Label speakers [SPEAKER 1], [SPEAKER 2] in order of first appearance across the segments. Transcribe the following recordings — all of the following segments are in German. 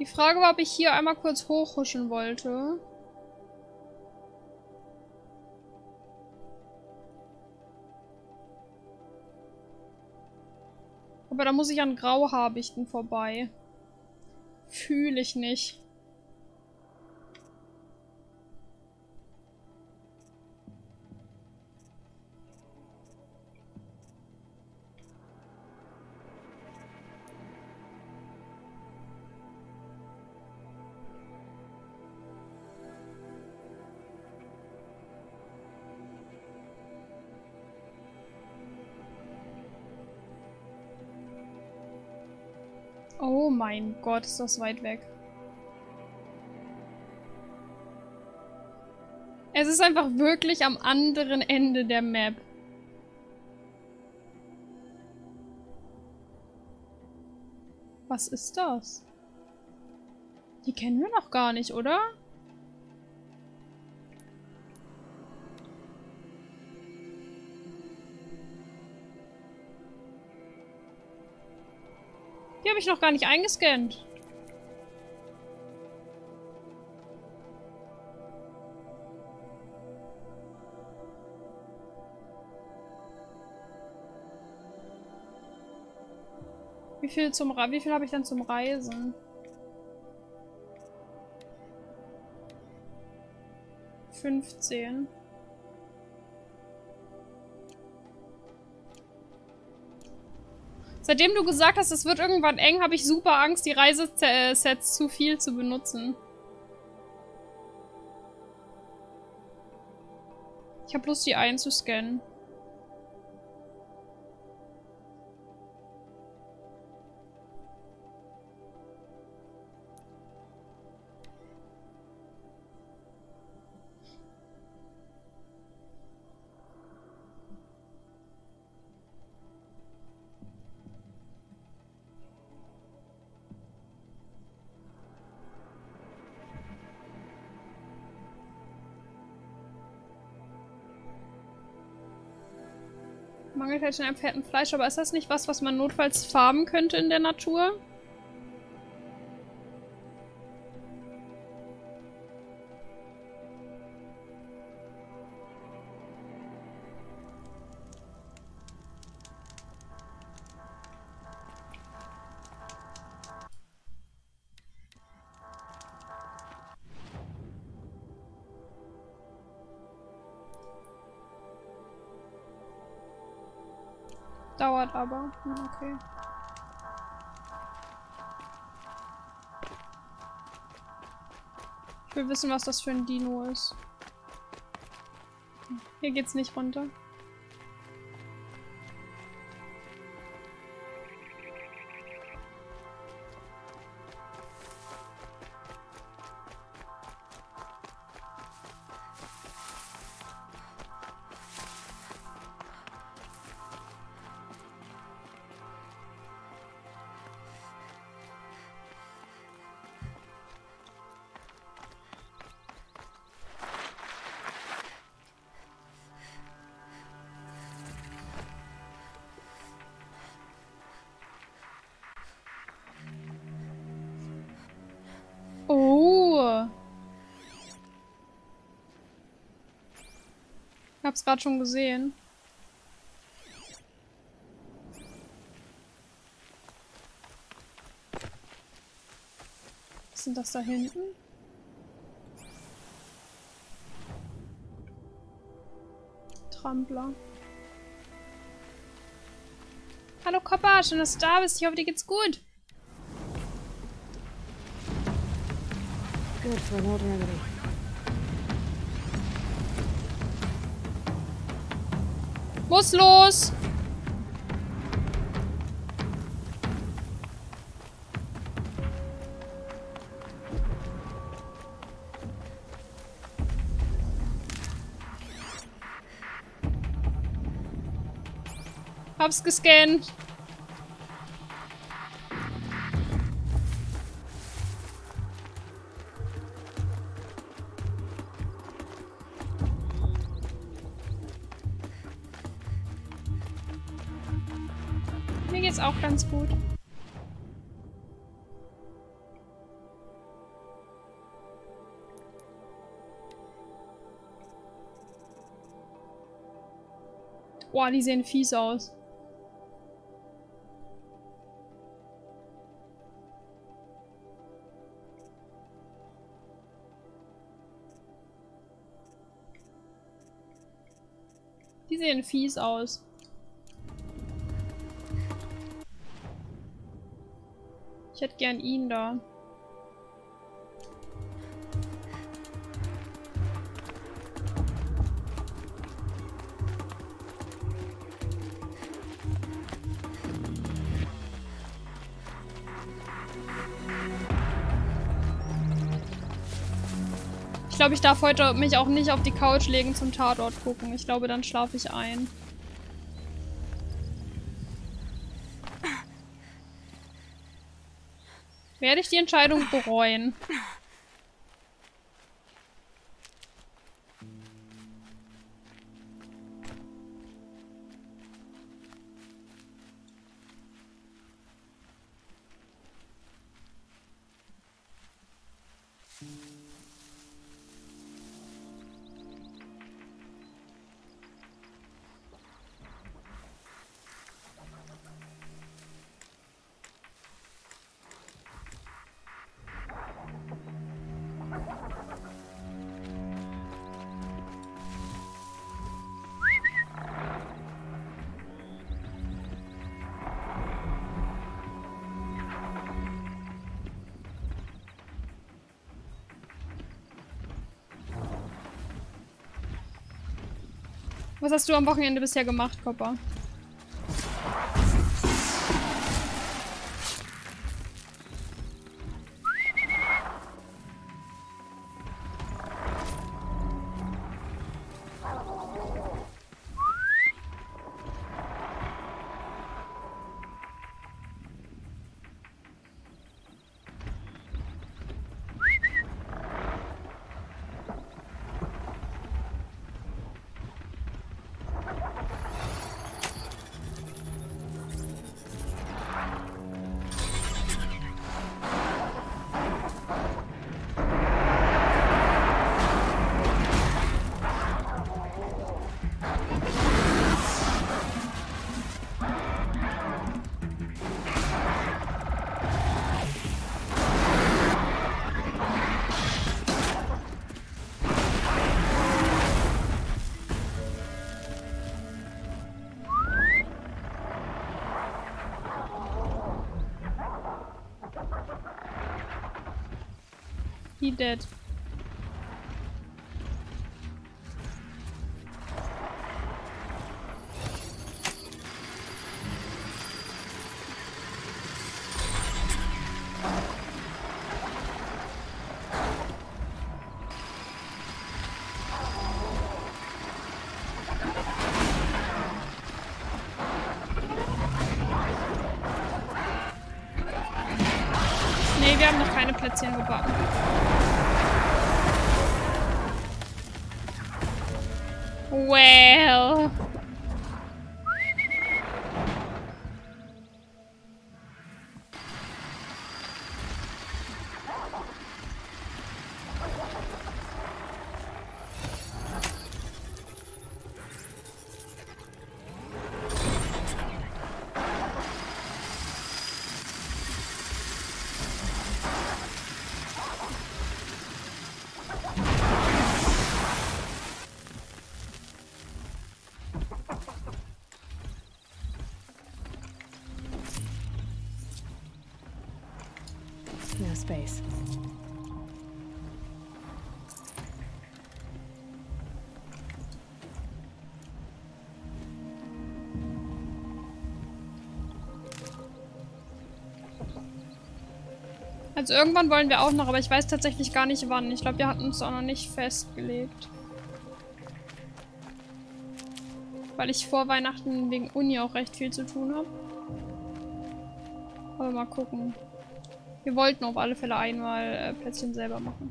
[SPEAKER 1] Die Frage war, ob ich hier einmal kurz hochhuschen wollte. Aber da muss ich an Grauhabichten vorbei. Fühle ich nicht. Mein Gott, ist das weit weg. Es ist einfach wirklich am anderen Ende der Map. Was ist das? Die kennen wir noch gar nicht, oder? Die habe ich noch gar nicht eingescannt. Wie viel zum wie viel habe ich dann zum Reisen? Fünfzehn. Seitdem du gesagt hast, es wird irgendwann eng, habe ich super Angst, die Reisesets zu viel zu benutzen. Ich habe Lust, die einzuscannen. Mangelt halt schon am fetten Fleisch, aber ist das nicht was, was man notfalls farben könnte in der Natur? Aber. Okay. Ich will wissen, was das für ein Dino ist. Hier geht's nicht runter. Hab's gerade schon gesehen. Was sind das da hinten? Trampler. Hallo Koppa, schön, dass du da bist. Ich hoffe, dir geht's gut.
[SPEAKER 2] Good for
[SPEAKER 1] Muss los! Hab's gescannt. ganz gut. Boah, die sehen fies aus. Die sehen fies aus. Ich hätte gern ihn da. Ich glaube, ich darf heute mich auch nicht auf die Couch legen zum Tatort gucken. Ich glaube, dann schlafe ich ein. Werde ich die Entscheidung bereuen. Was hast du am Wochenende bisher gemacht, Kopper? Did.
[SPEAKER 2] Space.
[SPEAKER 1] Also irgendwann wollen wir auch noch, aber ich weiß tatsächlich gar nicht wann. Ich glaube, wir hatten uns auch noch nicht festgelegt. Weil ich vor Weihnachten wegen Uni auch recht viel zu tun habe. Aber mal gucken. Wir wollten auf alle Fälle einmal äh, Plätzchen selber machen.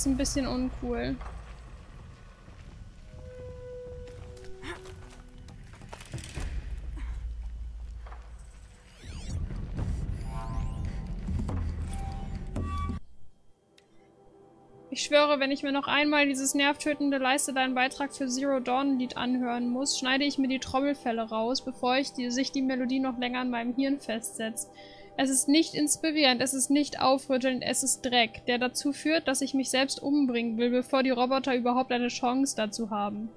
[SPEAKER 1] Ist ein bisschen uncool. Ich schwöre, wenn ich mir noch einmal dieses nervtötende Leiste deinen Beitrag für Zero Dawn Lied anhören muss, schneide ich mir die Trommelfälle raus, bevor ich die, sich die Melodie noch länger an meinem Hirn festsetzt. Es ist nicht inspirierend, es ist nicht aufrüttelnd, es ist Dreck, der dazu führt, dass ich mich selbst umbringen will, bevor die Roboter überhaupt eine Chance dazu haben.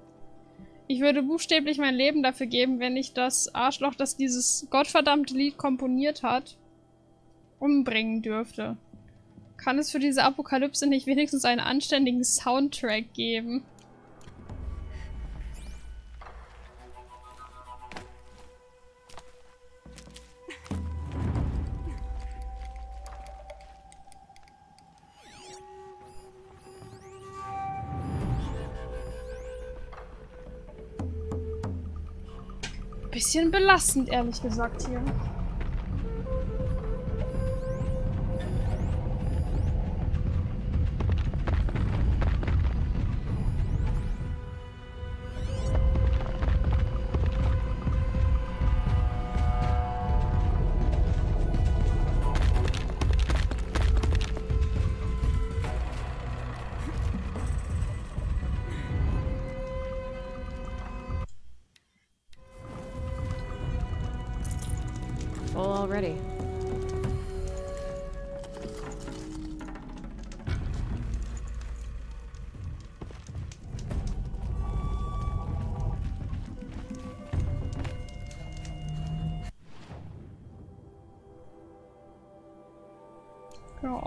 [SPEAKER 1] Ich würde buchstäblich mein Leben dafür geben, wenn ich das Arschloch, das dieses gottverdammte Lied komponiert hat, umbringen dürfte. Kann es für diese Apokalypse nicht wenigstens einen anständigen Soundtrack geben? Bisschen belastend, ehrlich gesagt, hier.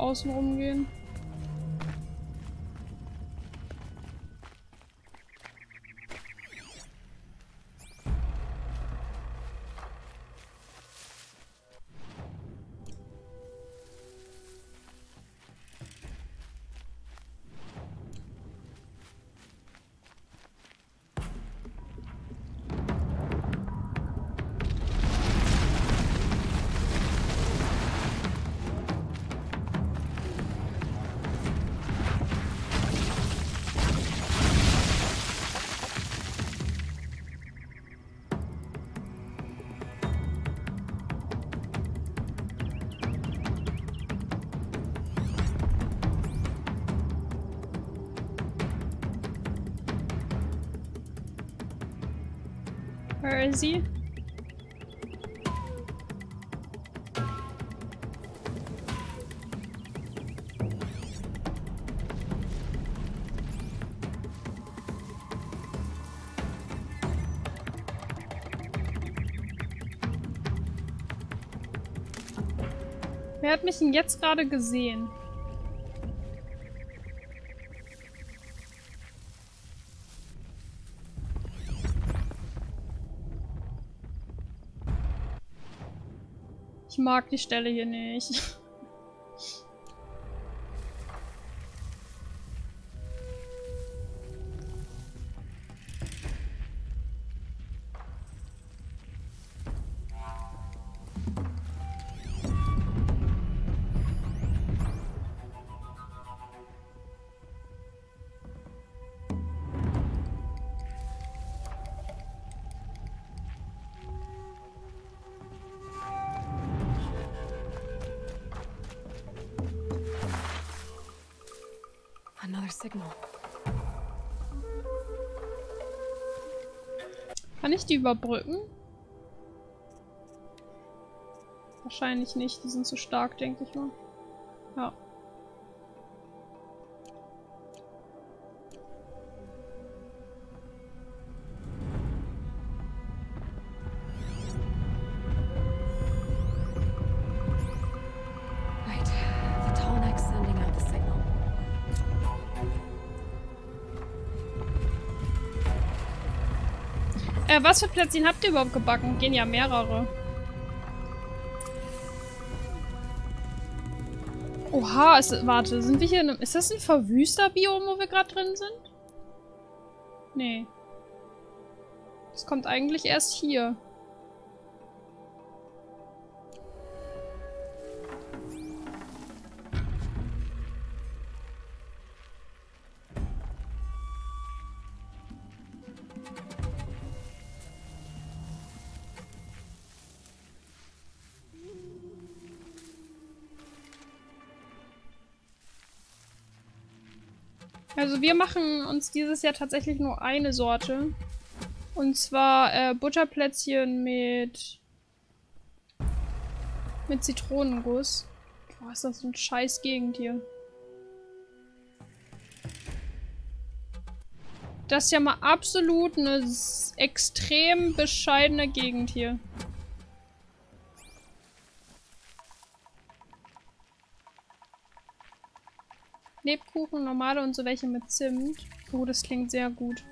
[SPEAKER 1] Außen rumgehen. He? Wer hat mich denn jetzt gerade gesehen? Ich mag die Stelle hier nicht. Die überbrücken? Wahrscheinlich nicht, die sind zu stark, denke ich mal. Ja. Äh, was für Plätzchen habt ihr überhaupt gebacken? Gehen ja mehrere. Oha, ist, warte, sind wir hier in einem, Ist das ein Verwüster-Biom, wo wir gerade drin sind? Nee. Das kommt eigentlich erst hier. Also wir machen uns dieses Jahr tatsächlich nur eine Sorte. Und zwar äh, Butterplätzchen mit mit Zitronenguss. Boah, ist das ein scheiß Gegend hier. Das ist ja mal absolut eine extrem bescheidene Gegend hier. Lebkuchen, normale und so welche mit Zimt. Oh, das klingt sehr gut.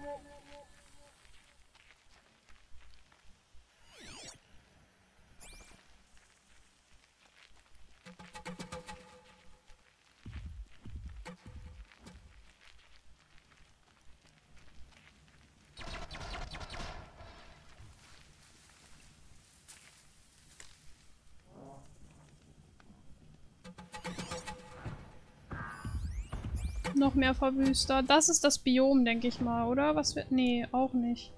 [SPEAKER 1] Noch mehr Verwüster. Das ist das Biom, denke ich mal, oder? Was wird. Nee, auch nicht.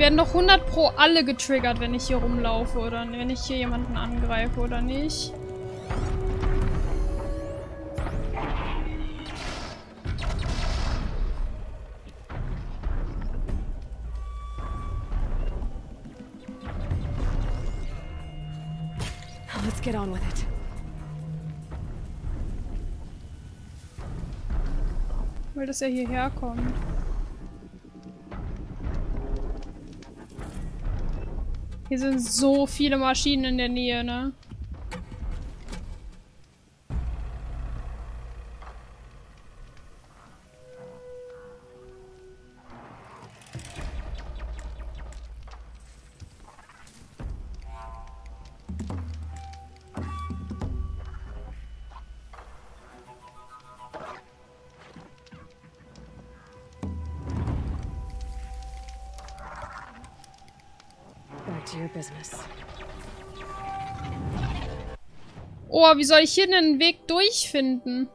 [SPEAKER 1] Werden doch 100 pro alle getriggert, wenn ich hier rumlaufe oder wenn ich hier jemanden angreife oder nicht.
[SPEAKER 2] Let's get on with it.
[SPEAKER 1] Weil das ja hierher kommt. Hier sind so viele Maschinen in der Nähe, ne?
[SPEAKER 2] Business.
[SPEAKER 1] Oh, wie soll ich hier einen Weg durchfinden?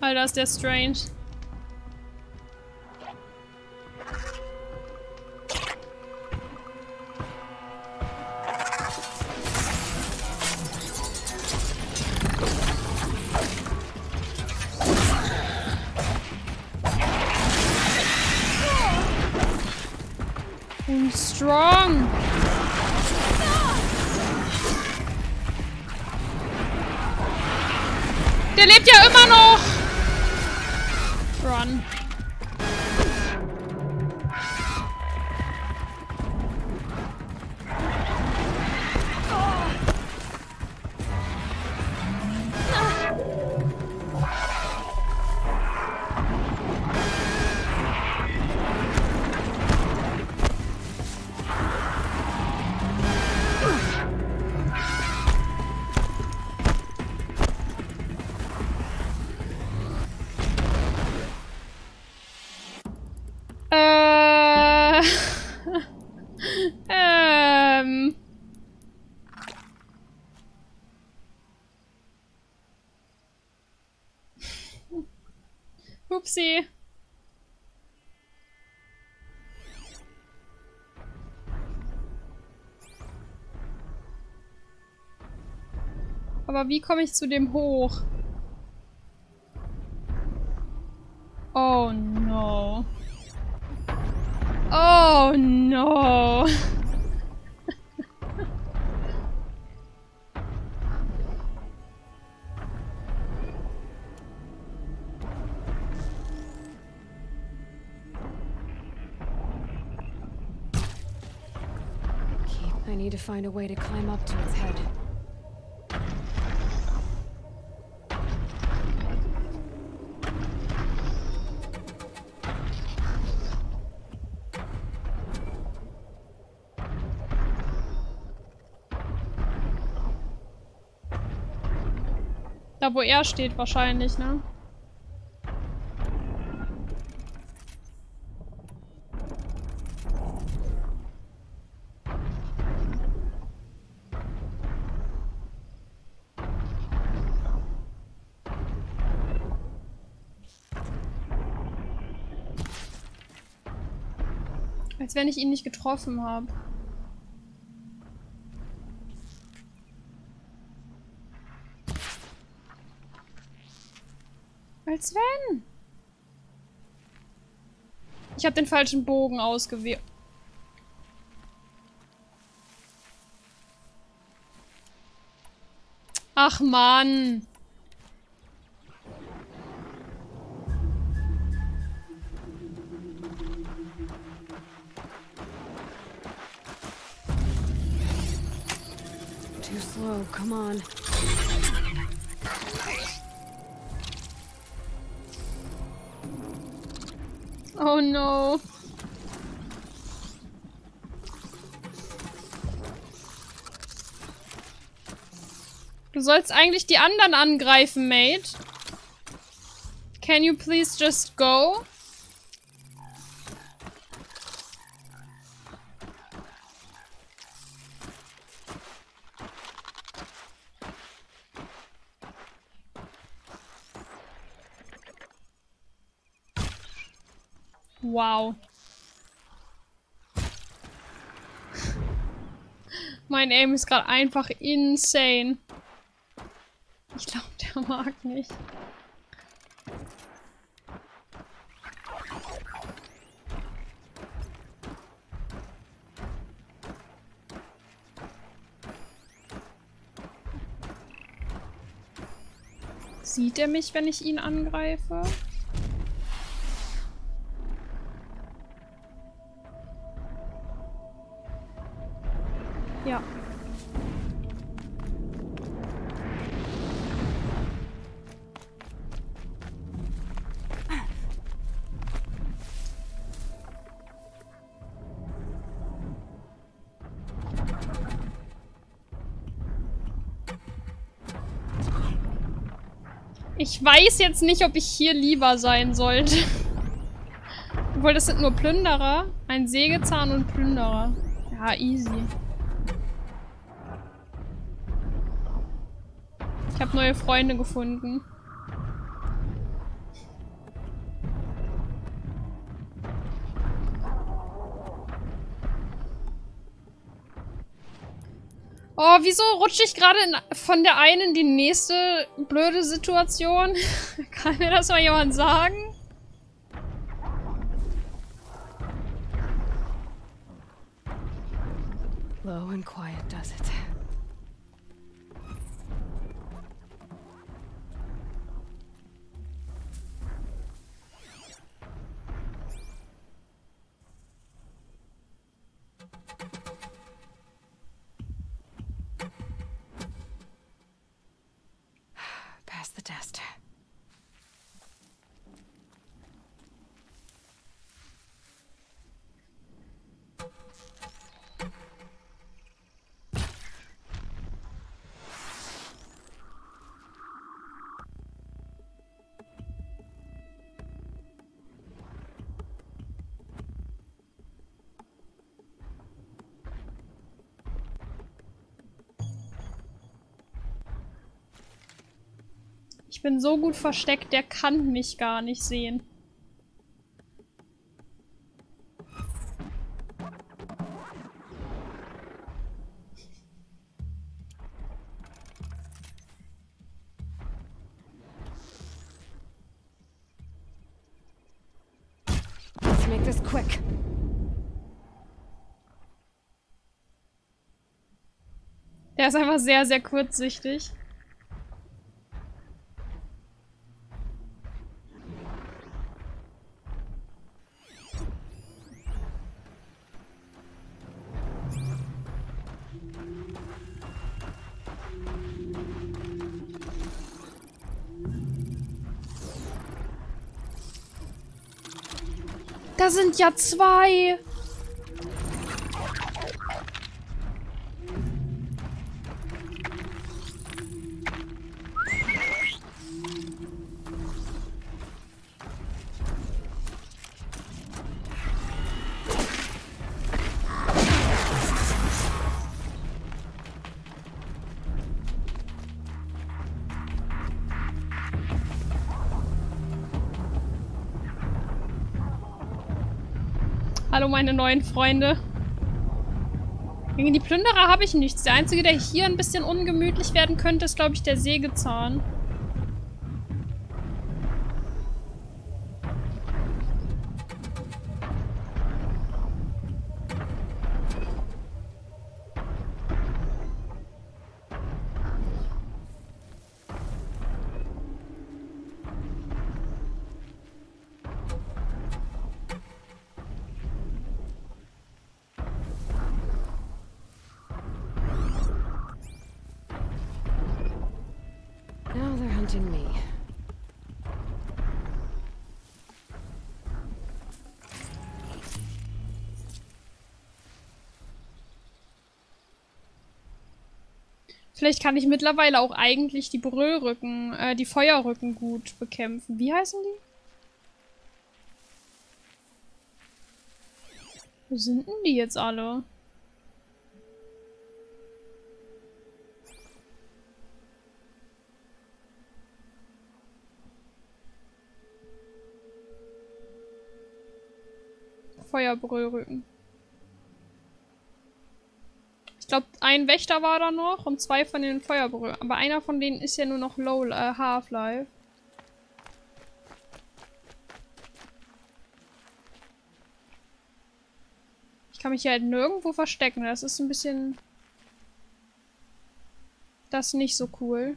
[SPEAKER 1] Alter, ist der strange. Upsi. Aber wie komme ich zu dem hoch?
[SPEAKER 2] Find a way to climb up to its head.
[SPEAKER 1] Da, wo er steht wahrscheinlich, ne? Als wenn ich ihn nicht getroffen habe. Als wenn. Ich habe den falschen Bogen ausgewählt. Ach Mann.
[SPEAKER 2] Slow. Come on.
[SPEAKER 1] Oh no. Du sollst eigentlich die anderen angreifen, Mate. Can you please just go? Wow. Mein Aim ist gerade einfach insane. Ich glaube, der mag nicht. Sieht er mich, wenn ich ihn angreife? Ich weiß jetzt nicht, ob ich hier lieber sein sollte. Obwohl, das sind nur Plünderer. Ein Sägezahn und Plünderer. Ja, easy. Ich habe neue Freunde gefunden. Oh, wieso rutsche ich gerade von der einen in die nächste blöde Situation? Kann mir das mal jemand sagen? Bin so gut versteckt, der kann mich gar nicht sehen.
[SPEAKER 2] Let's.
[SPEAKER 1] Der ist einfach sehr, sehr kurzsichtig. Sind ja zwei. Hallo meine neuen Freunde. Gegen die Plünderer habe ich nichts. Der einzige, der hier ein bisschen ungemütlich werden könnte, ist, glaube ich, der Sägezahn. Vielleicht kann ich mittlerweile auch eigentlich die Brüllrücken, äh, die Feuerrücken gut bekämpfen. Wie heißen die? Wo sind denn die jetzt alle? Feuerbrüllrücken. Ich glaube, ein Wächter war da noch und zwei von den Feuerbrüll. Aber einer von denen ist ja nur noch Low äh, Half-Life. Ich kann mich hier halt nirgendwo verstecken. Das ist ein bisschen... Das ist nicht so cool.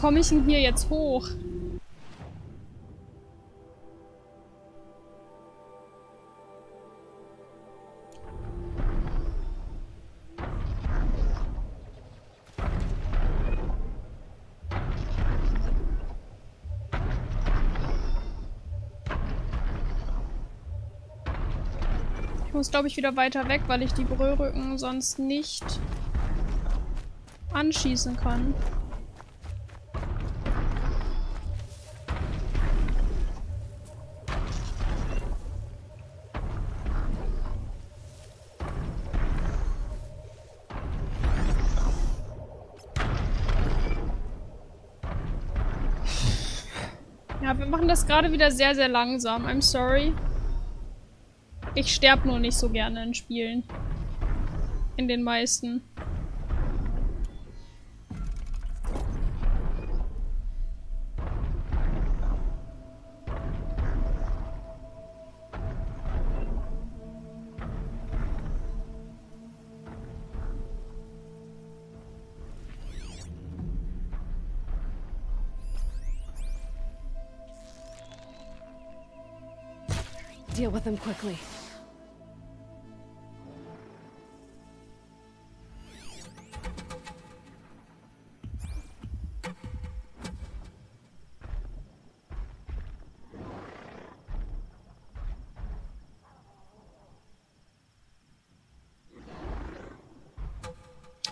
[SPEAKER 1] Komme ich denn hier jetzt hoch? Ich muss, glaube ich, wieder weiter weg, weil ich die Brüllrücken sonst nicht anschießen kann. Gerade wieder sehr, sehr langsam. I'm sorry. Ich sterbe nur nicht so gerne in Spielen. In den meisten.
[SPEAKER 2] Get with him quickly.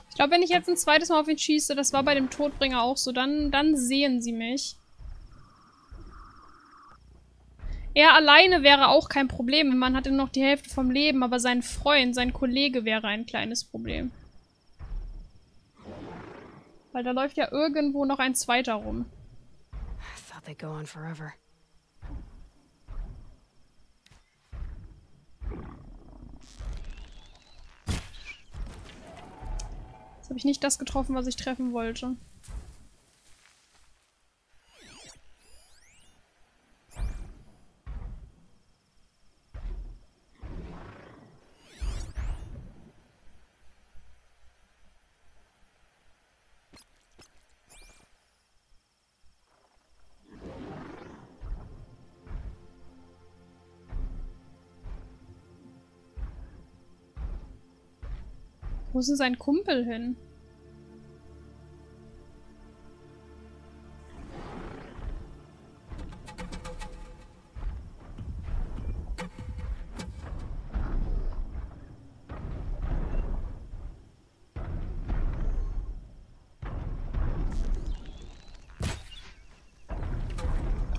[SPEAKER 1] Ich glaube, wenn ich jetzt ein zweites Mal auf ihn schieße, das war bei dem Todbringer auch so, dann, dann sehen sie mich. Er alleine wäre auch kein Problem. Man hat noch die Hälfte vom Leben, aber sein Freund, sein Kollege wäre ein kleines Problem. Weil da läuft ja irgendwo noch ein zweiter rum.
[SPEAKER 2] I thought they'd go on forever.
[SPEAKER 1] Jetzt habe ich nicht das getroffen, was ich treffen wollte. Wo ist denn sein Kumpel hin?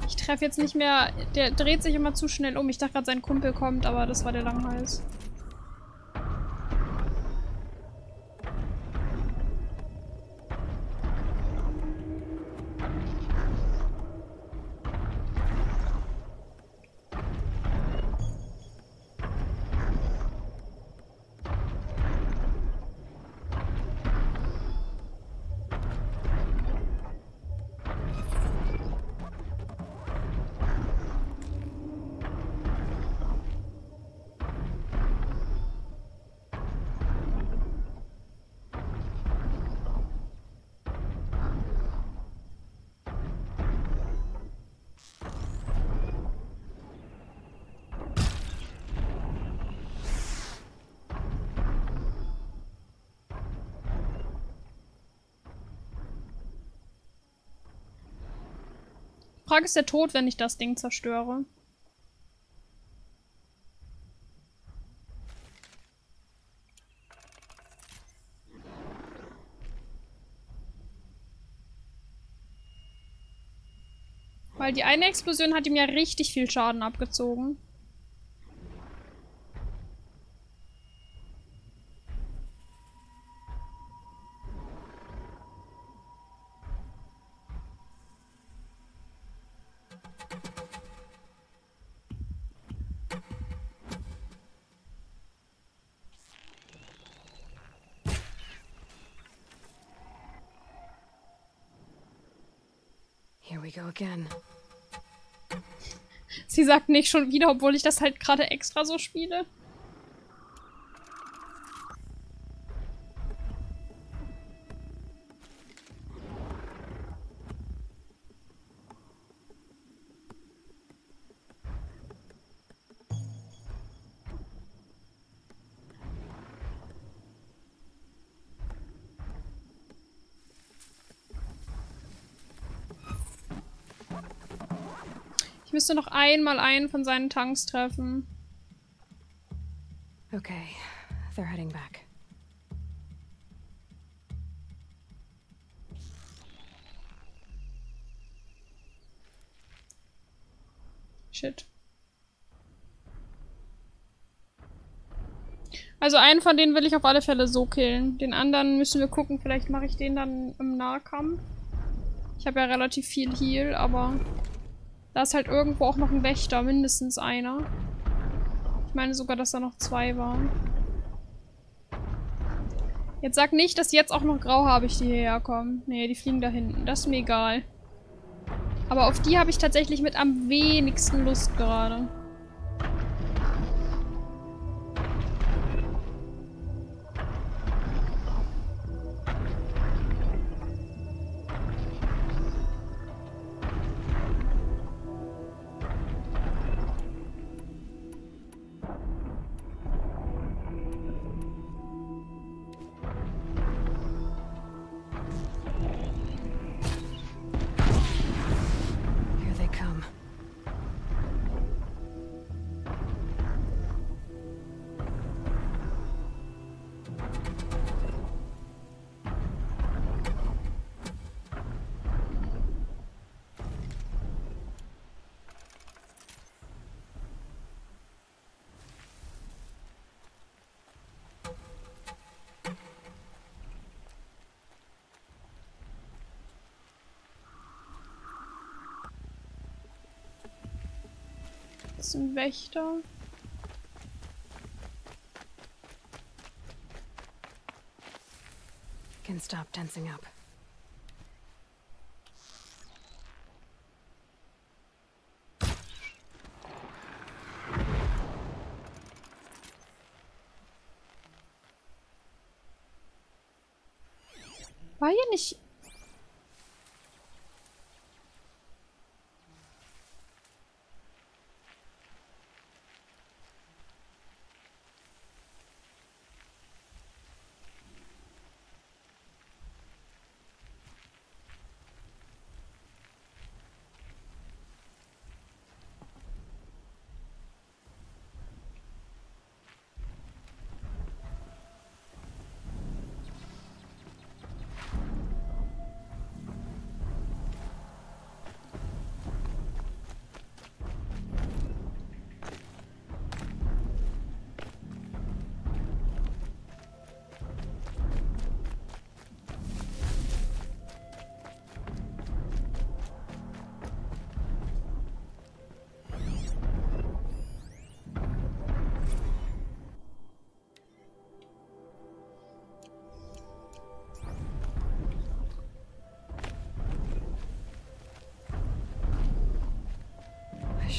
[SPEAKER 1] Ich treffe jetzt nicht mehr. Der dreht sich immer zu schnell um. Ich dachte gerade, sein Kumpel kommt, aber das war der Langhals. Frage ist der Tod, wenn ich das Ding zerstöre. Weil die eine Explosion hat ihm ja richtig viel Schaden abgezogen.
[SPEAKER 2] Go again.
[SPEAKER 1] Sie sagt nicht schon wieder, obwohl ich das halt gerade extra so spiele. Müsste noch einmal einen von seinen Tanks treffen.
[SPEAKER 2] Okay, they're heading back.
[SPEAKER 1] Shit. Also einen von denen will ich auf alle Fälle so killen. Den anderen müssen wir gucken. Vielleicht mache ich den dann im Nahkampf. Ich habe ja relativ viel Heal, aber da ist halt irgendwo auch noch ein Wächter. Mindestens einer. Ich meine sogar, dass da noch zwei waren. Jetzt sag nicht, dass jetzt auch noch grauhaarig die hierher kommen. Nee, die fliegen da hinten. Das ist mir egal. Aber auf die habe ich tatsächlich mit am wenigsten Lust gerade. Wächter.
[SPEAKER 2] Can stop tensing up.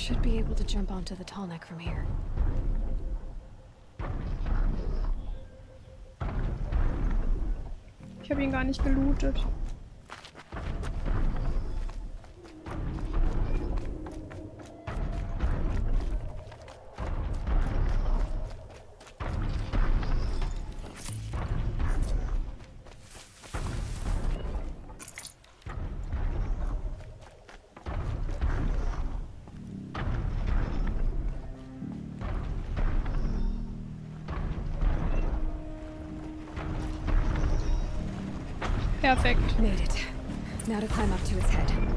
[SPEAKER 2] Should be able to jump onto the tall neck from here.
[SPEAKER 1] Ich habe ihn gar nicht gelootet. Perfekt.
[SPEAKER 2] Made it. Now to climb up to its head.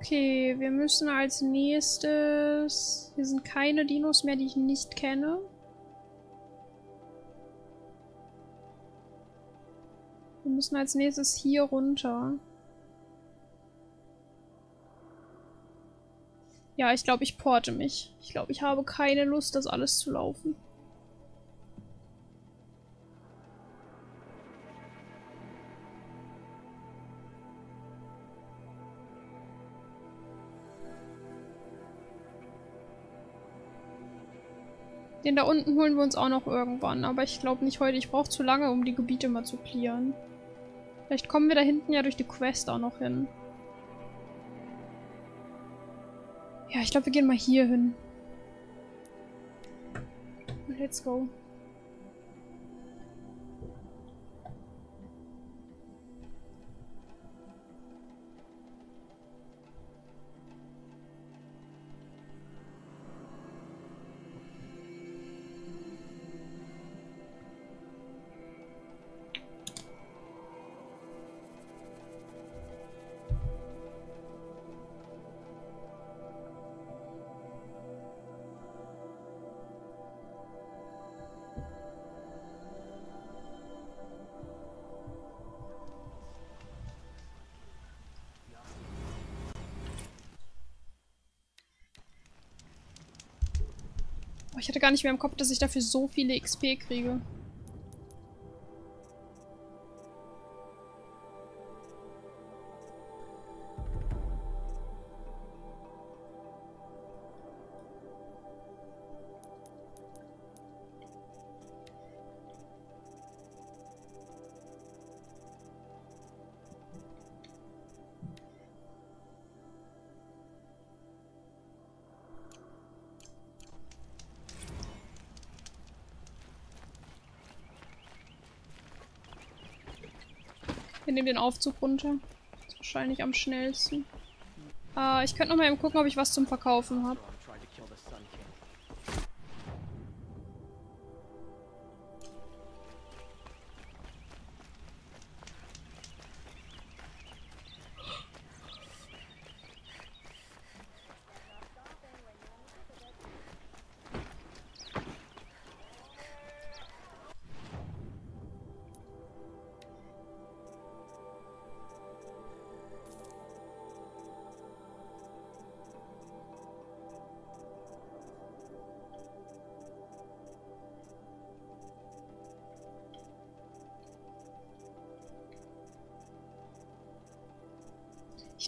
[SPEAKER 1] Okay, wir müssen als nächstes... Hier sind keine Dinos mehr, die ich nicht kenne. Wir müssen als nächstes hier runter. Ja, ich glaube, ich porte mich. Ich glaube, ich habe keine Lust, das alles zu laufen. Den da unten holen wir uns auch noch irgendwann, aber ich glaube nicht heute. Ich brauche zu lange, um die Gebiete mal zu clearen. Vielleicht kommen wir da hinten ja durch die Quest auch noch hin. Ja, ich glaube, wir gehen mal hier hin. Let's go. Ich hatte gar nicht mehr im Kopf, dass ich dafür so viele XP kriege. Wir nehmen den Aufzug runter. Ist wahrscheinlich am schnellsten. Äh, ich könnte noch mal eben gucken, ob ich was zum Verkaufen habe.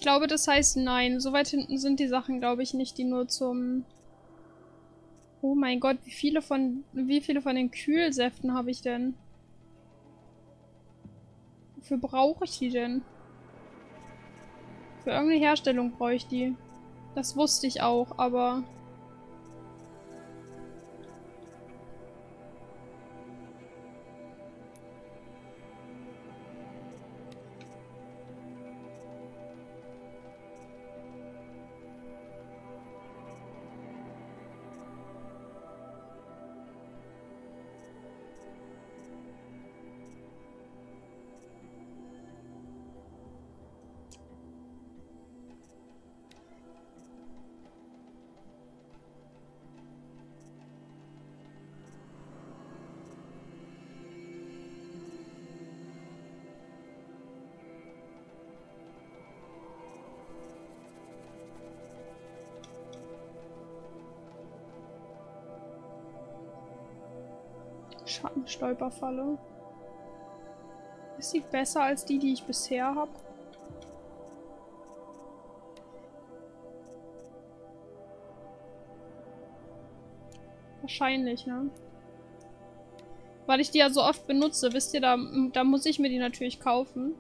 [SPEAKER 1] Glaube, das heißt nein. So weit hinten sind die Sachen, glaube ich, nicht, die nur zum... Oh mein Gott, wie viele von wie viele von den Kühlsäften habe ich denn? Wofür brauche ich die denn? Für irgendeine Herstellung brauche ich die. Das wusste ich auch, aber... Schattenstolperfalle. Ist sie besser als die, die ich bisher habe? Wahrscheinlich, ne? Weil ich die ja so oft benutze, wisst ihr, da, da muss ich mir die natürlich kaufen.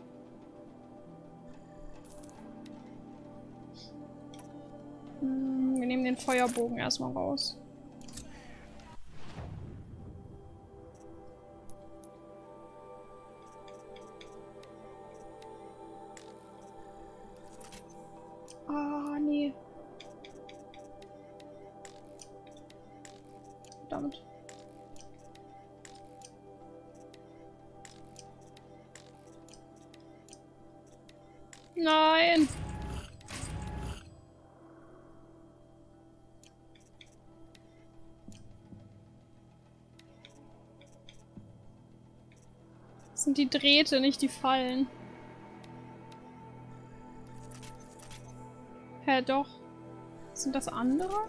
[SPEAKER 1] Hm, wir nehmen den Feuerbogen erstmal raus. Sind die Drähte, nicht die Fallen. Hä, doch. Sind das andere?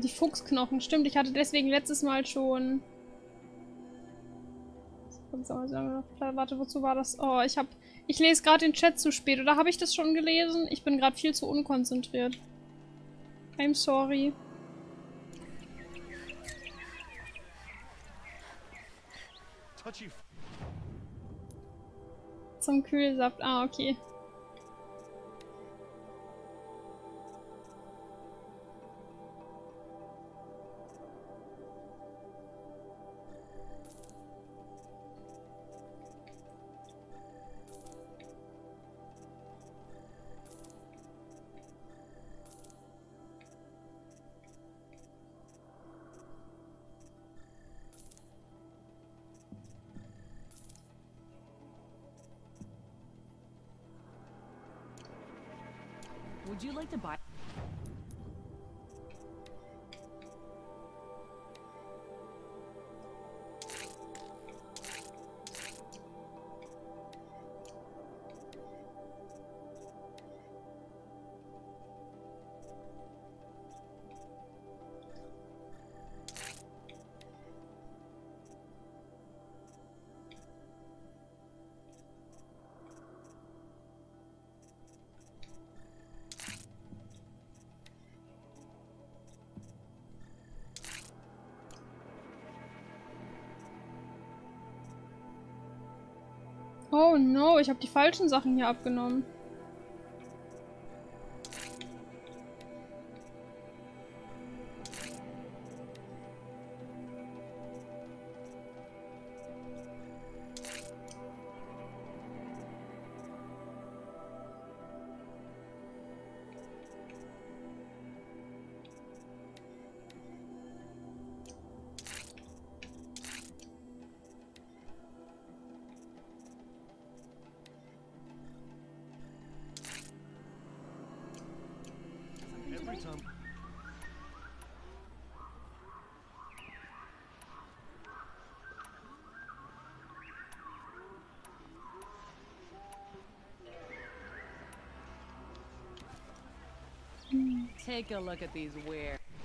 [SPEAKER 1] die Fuchsknochen. Stimmt, ich hatte deswegen letztes Mal schon... Warte, wozu war das? Oh, ich hab... Ich lese gerade den Chat zu spät. Oder habe ich das schon gelesen? Ich bin gerade viel zu unkonzentriert. I'm sorry. Zum Kühlsaft. Ah, okay.
[SPEAKER 3] To buy?
[SPEAKER 1] Oh no, ich habe die falschen Sachen hier abgenommen.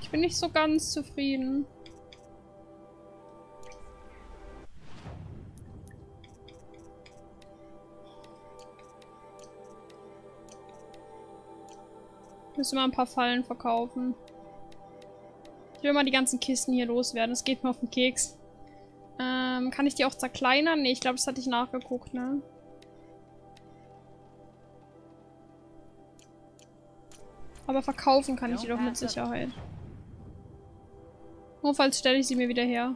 [SPEAKER 1] Ich bin nicht so ganz zufrieden. Müssen wir ein paar Fallen verkaufen. Ich will mal die ganzen Kisten hier loswerden. Das geht mir auf den Keks. Ähm, kann ich die auch zerkleinern? Ne, ich glaube, das hatte ich nachgeguckt, ne? Aber verkaufen kann ich die doch mit Sicherheit. Notfalls stelle ich sie mir wieder her.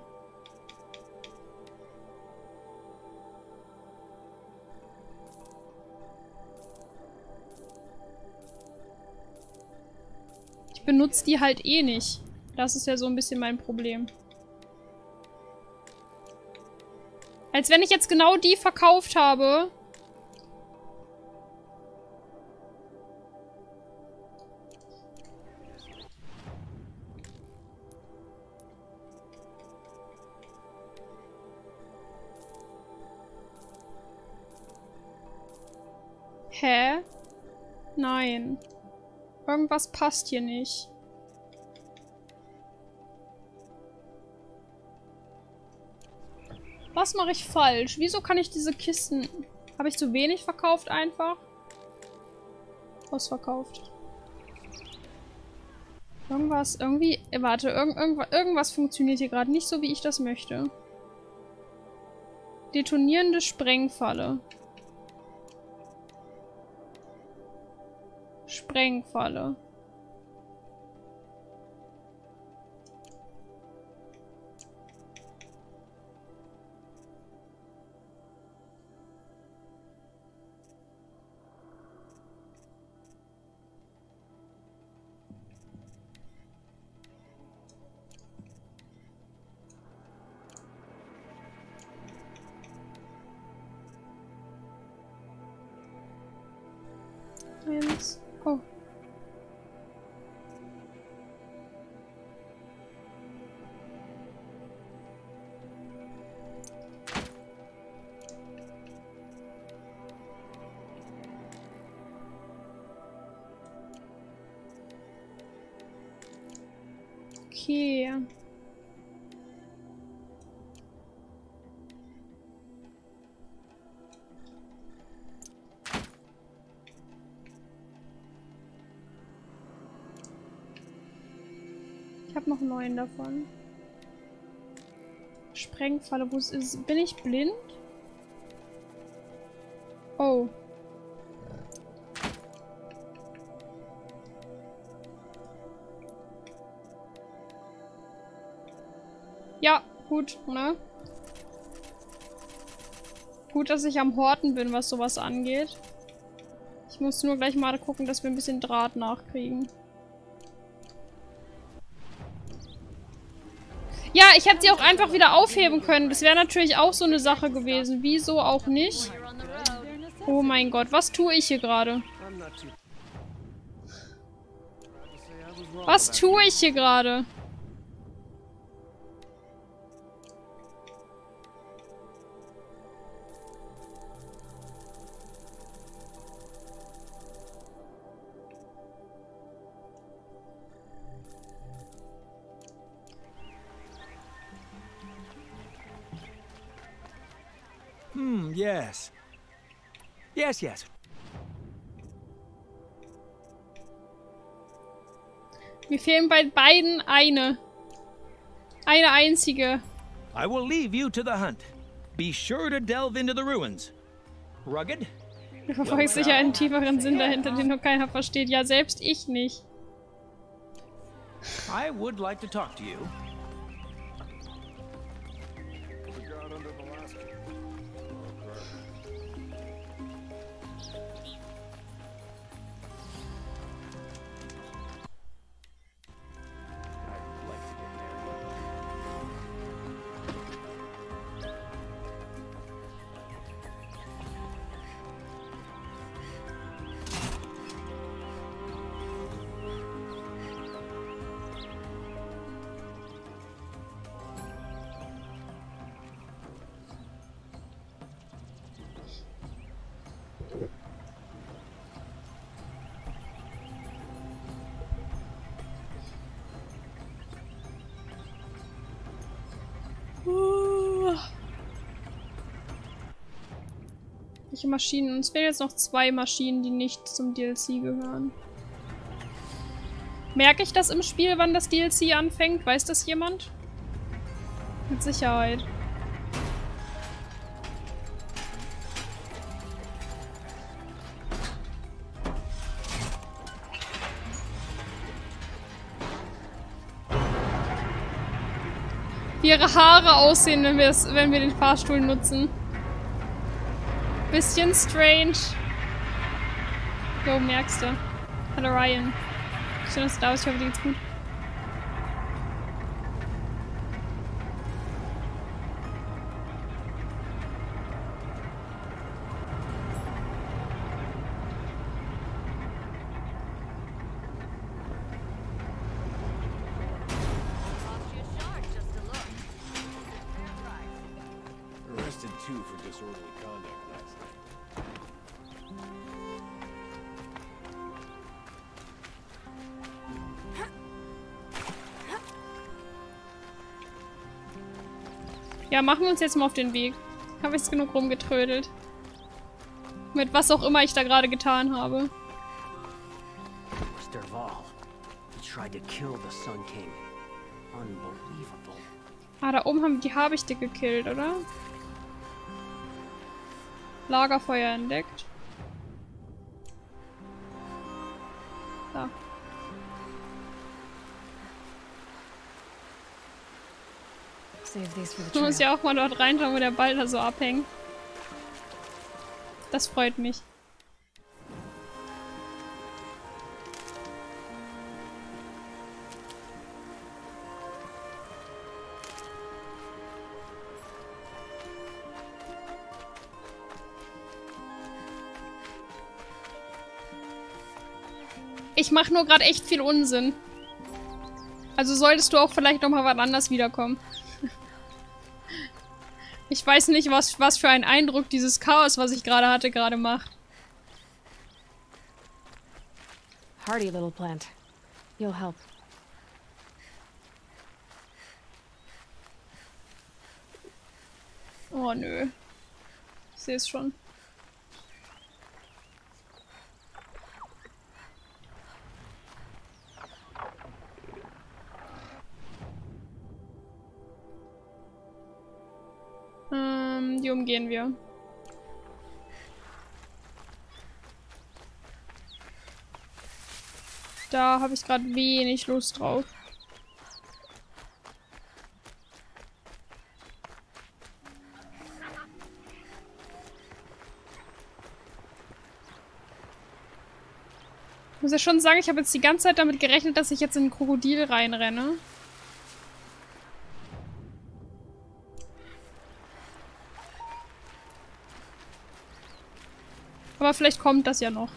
[SPEAKER 1] Ich benutze die halt eh nicht. Das ist ja so ein bisschen mein Problem. Als wenn ich jetzt genau die verkauft habe. Irgendwas passt hier nicht. Was mache ich falsch? Wieso kann ich diese Kisten... Habe ich zu wenig verkauft einfach? Ausverkauft. Irgendwas, irgendwie... äh, Warte, irgend, irgendwas, irgendwas funktioniert hier gerade nicht so, wie ich das möchte. Detonierende Sprengfalle. Sprengfalle. Eins. Neun davon. Sprengfalle, wo ist, ist. Bin ich blind? Oh. Ja, gut, ne? Gut, dass ich am Horten bin, was sowas angeht. Ich muss nur gleich mal gucken, dass wir ein bisschen Draht nachkriegen. Ja, ich hätte sie auch einfach wieder aufheben können. Das wäre natürlich auch so eine Sache gewesen. Wieso auch nicht? Oh mein Gott, was tue ich hier gerade?
[SPEAKER 3] Was
[SPEAKER 1] tue ich hier gerade?
[SPEAKER 4] Yes. Yes, yes.
[SPEAKER 1] Mir fehlen bei beiden eine. Eine einzige.
[SPEAKER 4] I will leave you to the hunt. Be sure to delve into the ruins. Rugged?
[SPEAKER 1] Du verfolgst sicher einen tieferen Sinn dahinter, den nur keiner versteht. Ja, selbst ich nicht.
[SPEAKER 4] I would like to talk to you.
[SPEAKER 1] Welche Maschinen? Uns fehlen jetzt noch zwei Maschinen, die nicht zum DLC gehören. Merke ich das im Spiel, wann das DLC anfängt? Weiß das jemand? Mit Sicherheit. Wie ihre Haare aussehen, wenn, wenn wir den Fahrstuhl nutzen. Bisschen strange. Jo, merkst du. Hallo Ryan. Schön, dass du da bist. Ich hoffe, dir geht's gut. Ja, machen wir uns jetzt mal auf den Weg. Habe jetzt genug rumgetrödelt. Mit was auch immer ich da gerade getan habe.
[SPEAKER 5] Mr. Val. He tried to kill the Sun King. Unbelievable.
[SPEAKER 1] Ah, da oben haben die Habichte gekillt, oder? Lagerfeuer entdeckt. Du musst ja auch mal dort reinschauen, wo der Ball da so abhängt. Das freut mich. Ich mache nur gerade echt viel Unsinn. Also solltest du auch vielleicht noch mal wann anders wiederkommen. Ich weiß nicht, was, was für einen Eindruck dieses Chaos, was ich gerade hatte, gerade macht.
[SPEAKER 2] Hardy little plant. You'll help.
[SPEAKER 1] Oh nö. Ich sehe es schon. Die umgehen wir. Da habe ich gerade wenig Lust drauf. Ich muss ja schon sagen, ich habe jetzt die ganze Zeit damit gerechnet, dass ich jetzt in ein Krokodil reinrenne. Aber vielleicht kommt das ja noch.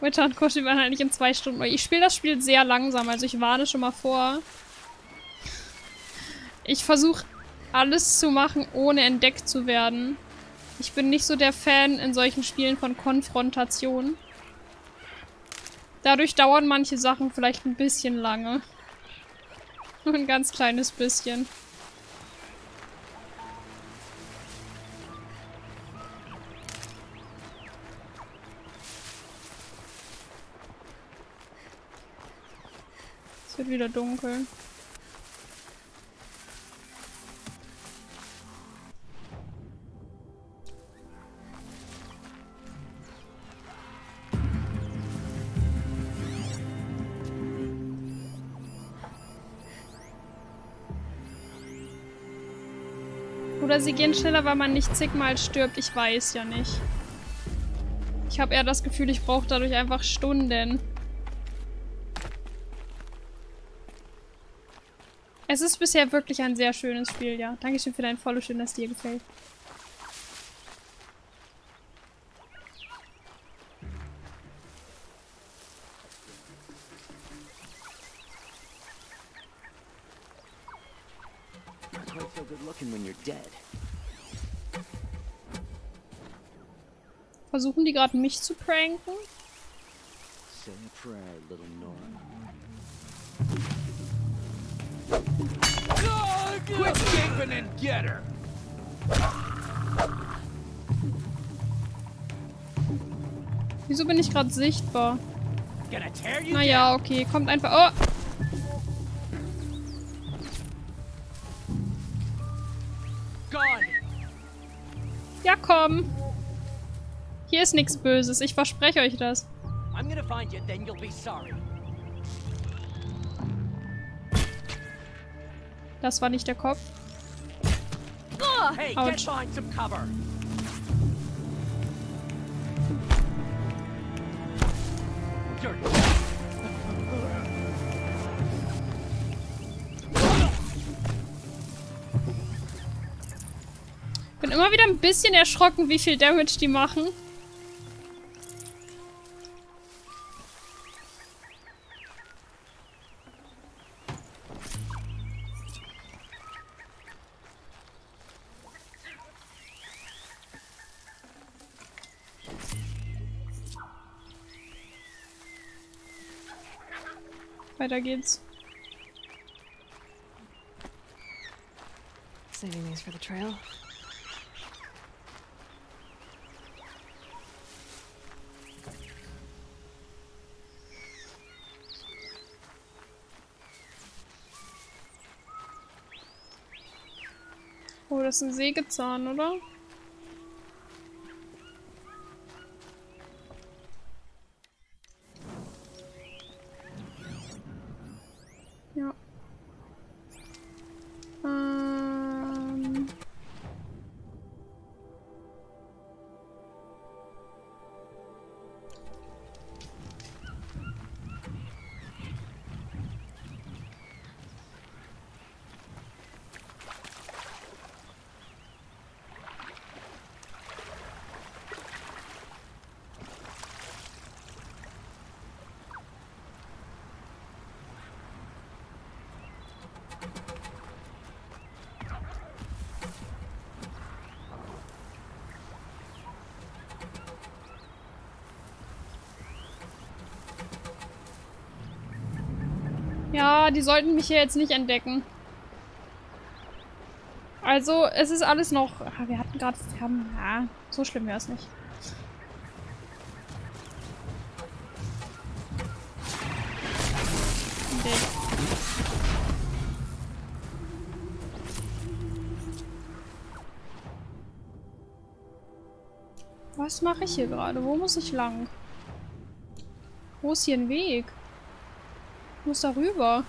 [SPEAKER 1] Witcher und Koshi waren eigentlich in zwei Stunden. Ich spiele das Spiel sehr langsam, also ich warne schon mal vor. Ich versuche alles zu machen, ohne entdeckt zu werden. Ich bin nicht so der Fan in solchen Spielen von Konfrontation. Dadurch dauern manche Sachen vielleicht ein bisschen lange. Nur ein ganz kleines bisschen. wird wieder dunkel. Oder sie gehen schneller, weil man nicht zigmal stirbt. Ich weiß ja nicht. Ich habe eher das Gefühl, ich brauche dadurch einfach Stunden. Es ist bisher wirklich ein sehr schönes Spiel, ja. Dankeschön für dein Follow, schön, dass dir gefällt. Versuchen die gerade mich zu pranken?
[SPEAKER 5] Say a prayer, little Nora.
[SPEAKER 3] Quit gaping and get her!
[SPEAKER 1] Wieso bin ich gerade sichtbar? Naja, okay. Kommt einfach... Oh! Ja, komm. Hier ist nichts Böses. Ich verspreche euch das.
[SPEAKER 5] I'm gonna find you, then you'll be sorry.
[SPEAKER 1] Das war nicht der Kopf.
[SPEAKER 5] Hey,
[SPEAKER 1] Bin immer wieder ein bisschen erschrocken, wie viel Damage die machen. Weiter geht's.
[SPEAKER 2] Saving these for the trail.
[SPEAKER 1] Oh, das ist ein Sägezahn, oder? Ja, die sollten mich hier jetzt nicht entdecken. Also, es ist alles noch... Ah, Wir hatten gerade... Ja, so schlimm wäre es nicht. Was mache ich hier gerade? Wo muss ich lang? Wo ist hier ein Weg? Muss da rüber.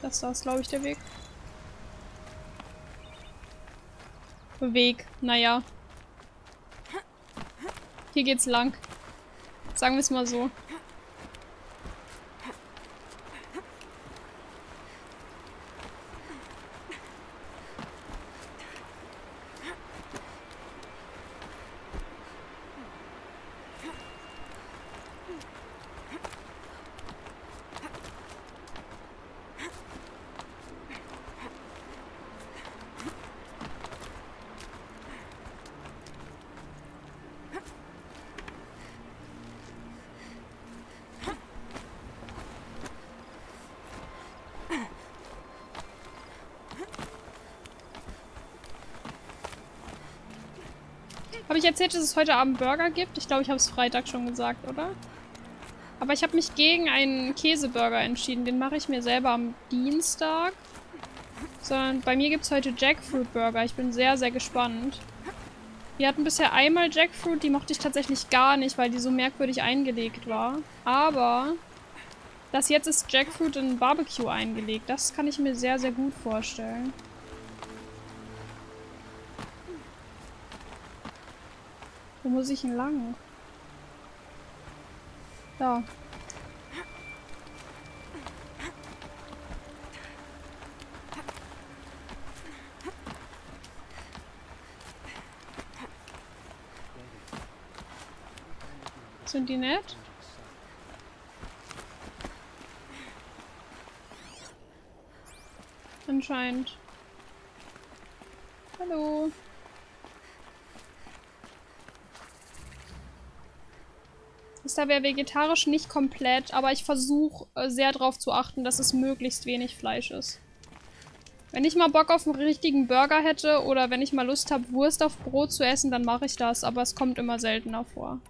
[SPEAKER 1] Das da ist, glaube ich, der Weg. Weg, naja. Hier geht's lang. Sagen wir es mal so. Habe ich erzählt, dass es heute Abend Burger gibt? Ich glaube, ich habe es Freitag schon gesagt, oder? Aber ich habe mich gegen einen Käseburger entschieden. Den mache ich mir selber am Dienstag. Sondern bei mir gibt es heute Jackfruit Burger. Ich bin sehr, sehr gespannt. Wir hatten bisher einmal Jackfruit, die mochte ich tatsächlich gar nicht, weil die so merkwürdig eingelegt war. Aber das jetzt ist Jackfruit in Barbecue eingelegt. Das kann ich mir sehr, sehr gut vorstellen. Muss ich denn lang? Da. Sind die nett? Anscheinend. Hallo. Da wäre vegetarisch nicht komplett, aber ich versuche äh, sehr darauf zu achten, dass es möglichst wenig Fleisch ist. Wenn ich mal Bock auf einen richtigen Burger hätte oder wenn ich mal Lust habe, Wurst auf Brot zu essen, dann mache ich das, aber es kommt immer seltener vor.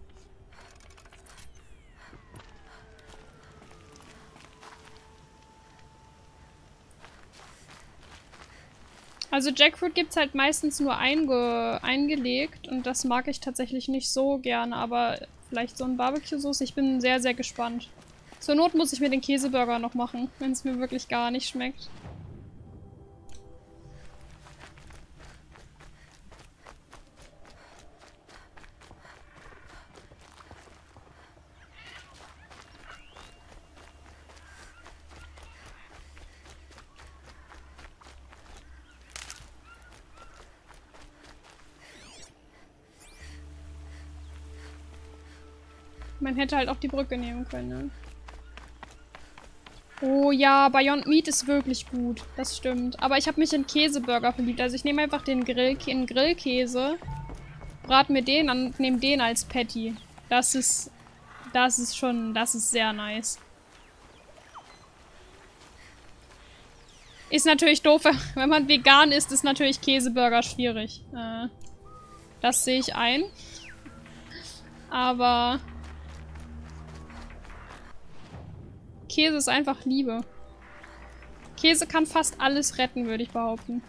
[SPEAKER 1] Also Jackfruit gibt es halt meistens nur einge eingelegt und das mag ich tatsächlich nicht so gerne, aber vielleicht so ein Barbecue-Soße. Ich bin sehr, sehr gespannt. Zur Not muss ich mir den Käseburger noch machen, wenn es mir wirklich gar nicht schmeckt. Man hätte halt auch die Brücke nehmen können, ne? Oh ja, Beyond Meat ist wirklich gut. Das stimmt. Aber ich habe mich in Käseburger verliebt. Also ich nehme einfach den Grill in Grillkäse, brate mir den und nehme den als Patty. Das ist... Das ist schon... Das ist sehr nice. Ist natürlich doof, wenn man vegan ist, ist natürlich Käseburger schwierig. Äh, das sehe ich ein. Aber Käse ist einfach Liebe. Käse kann fast alles retten, würde ich behaupten.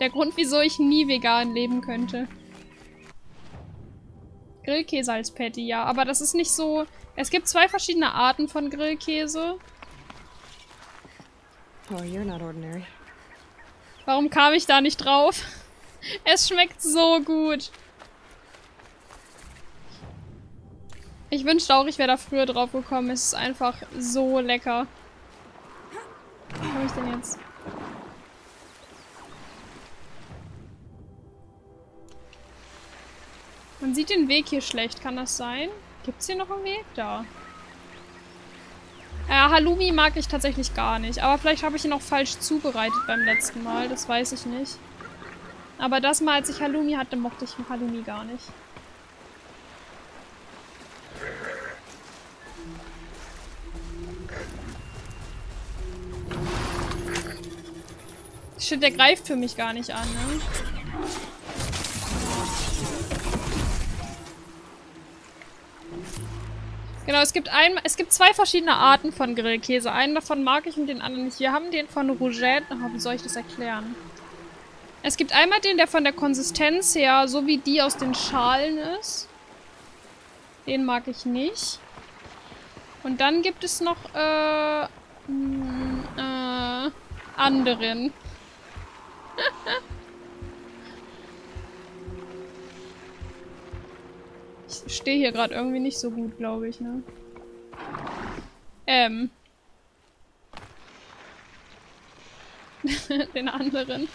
[SPEAKER 1] Der Grund, wieso ich nie vegan leben könnte. Grillkäse als Patty, ja. Aber das ist nicht so... Es gibt zwei verschiedene Arten von Grillkäse.
[SPEAKER 2] Oh, you're not ordinary.
[SPEAKER 1] Warum kam ich da nicht drauf? Es schmeckt so gut. Ich wünschte auch, ich wäre da früher drauf gekommen. Es ist einfach so lecker. Was habe ich denn jetzt? Man sieht den Weg hier schlecht. Kann das sein? Gibt es hier noch einen Weg? Da. Ja, Halloumi mag ich tatsächlich gar nicht. Aber vielleicht habe ich ihn auch falsch zubereitet beim letzten Mal. Das weiß ich nicht. Aber das Mal, als ich Halloumi hatte, mochte ich Halloumi gar nicht. Shit, der greift für mich gar nicht an, ne? Genau, es gibt ein, es gibt zwei verschiedene Arten von Grillkäse. Einen davon mag ich und den anderen nicht. Wir haben den von Rougette. Oh, wie soll ich das erklären? Es gibt einmal den, der von der Konsistenz her so wie die aus den Schalen ist. Den mag ich nicht. Und dann gibt es noch, äh, mh, äh, anderen. Ich stehe hier gerade irgendwie nicht so gut, glaube ich, ne? Ähm. Den anderen.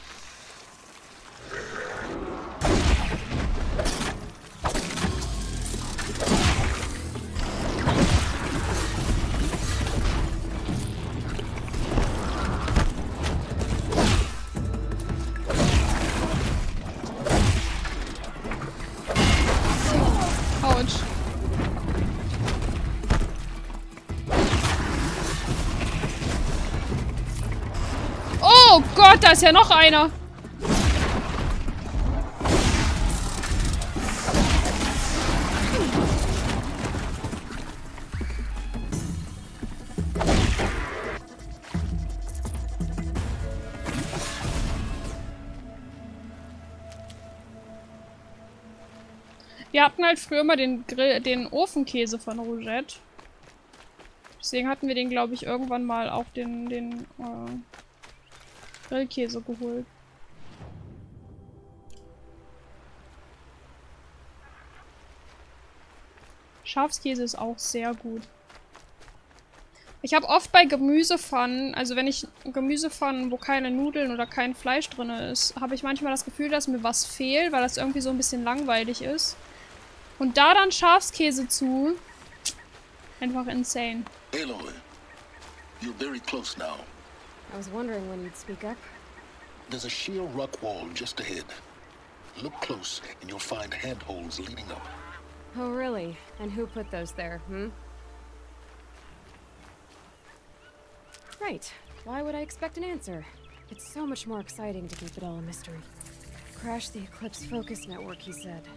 [SPEAKER 1] da ist ja noch einer. Wir hatten halt früher immer den, Grill, den Ofenkäse von Rougette. Deswegen hatten wir den, glaube ich, irgendwann mal auch den, den äh Grillkäse geholt. Schafskäse ist auch sehr gut. Ich habe oft bei Gemüsepfannen, also wenn ich Gemüsepfannen, wo keine Nudeln oder kein Fleisch drin ist, habe ich manchmal das Gefühl, dass mir was fehlt, weil das irgendwie so ein bisschen langweilig ist. Und da dann Schafskäse zu, einfach insane.
[SPEAKER 6] Aloy, you're very close now.
[SPEAKER 2] I was wondering when you'd speak up.
[SPEAKER 6] There's a sheer rock wall just ahead. Look close and you'll find handholds leading up.
[SPEAKER 2] Oh, really? And who put those there, hmm? Right. Why would I expect an answer? It's so much more exciting to keep it all a mystery. Crash the Eclipse Focus Network, he said.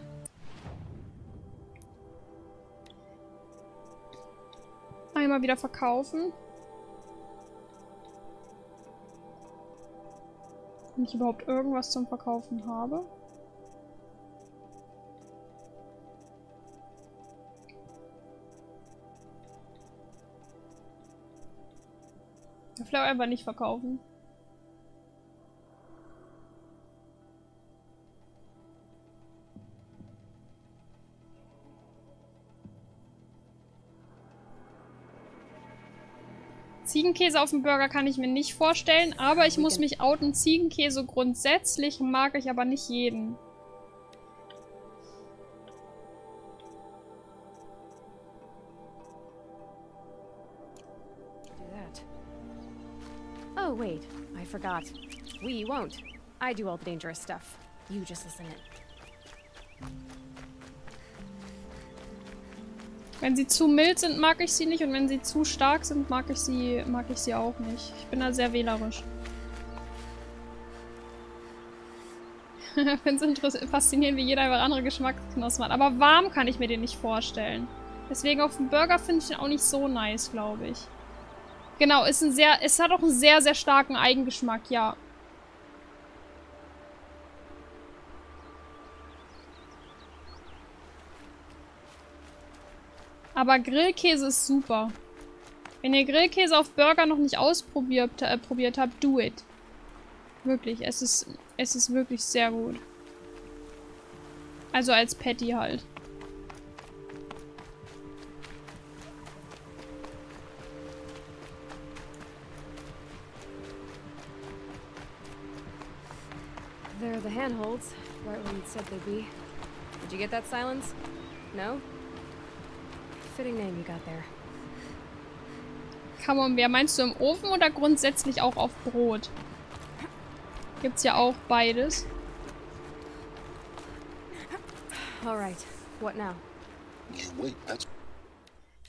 [SPEAKER 1] Einmal wieder verkaufen. Wenn ich überhaupt irgendwas zum Verkaufen habe. Ich vielleicht einfach nicht verkaufen. Ziegenkäse auf dem Burger kann ich mir nicht vorstellen, aber ich muss mich outen. Ziegenkäse grundsätzlich mag ich aber nicht jeden.
[SPEAKER 2] Oh, wait. I forgot. We won't. I do all the dangerous stuff. You just listen in.
[SPEAKER 1] Wenn sie zu mild sind, mag ich sie nicht und wenn sie zu stark sind, mag ich sie, mag ich sie auch nicht. Ich bin da sehr wählerisch. Finde es faszinierend, wie jeder über andere Geschmacksknospen hat. Aber warm kann ich mir den nicht vorstellen. Deswegen auf dem Burger finde ich den auch nicht so nice, glaube ich. Genau, ist ein sehr, es hat auch einen sehr, sehr starken Eigengeschmack, ja. Aber Grillkäse ist super. Wenn ihr Grillkäse auf Burger noch nicht ausprobiert äh, probiert habt, do it. Wirklich, es ist, es ist wirklich sehr gut. Also als Patty halt.
[SPEAKER 2] There are the handholds, right where you'd said they'd be. Did you get that silence? No? Fitting name you got there.
[SPEAKER 1] Camembert, meinst du im Ofen oder grundsätzlich auch auf Brot? Gibt's ja auch beides.
[SPEAKER 2] All right. What now?
[SPEAKER 6] Wait, that's